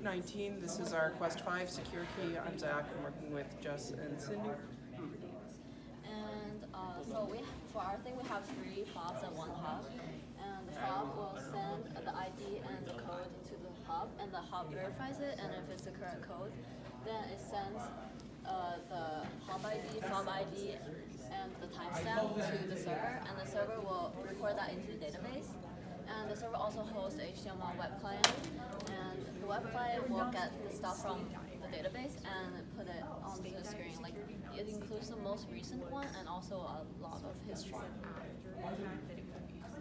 Week 19. This is our Quest 5 secure key. I'm Zach. I'm working with Jess and Cindy. And uh, so we, for our thing, we have three fobs and one hub. And the fob will send the ID and the code to the hub, and the hub verifies it. And if it's the correct code, then it sends uh, the hub ID, fob ID, and the timestamp to the server, and the server will record that into the database. And the server also hosts HTML web client, client will get the stuff from the database and put it on the screen. Like it includes the most recent one and also a lot of history.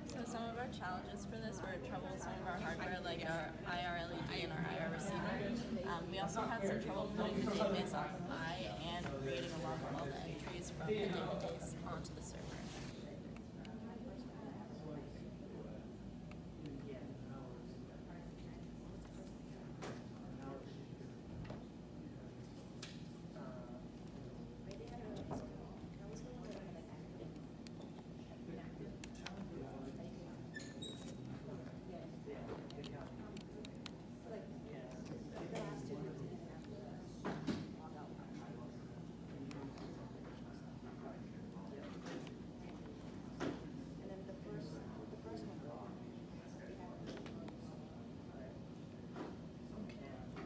So some of our challenges for this were trouble with some of our hardware, like our IR LED and our IR receiver. Um, we also had some trouble putting the database on the and creating a lot of all the entries from the database onto the server.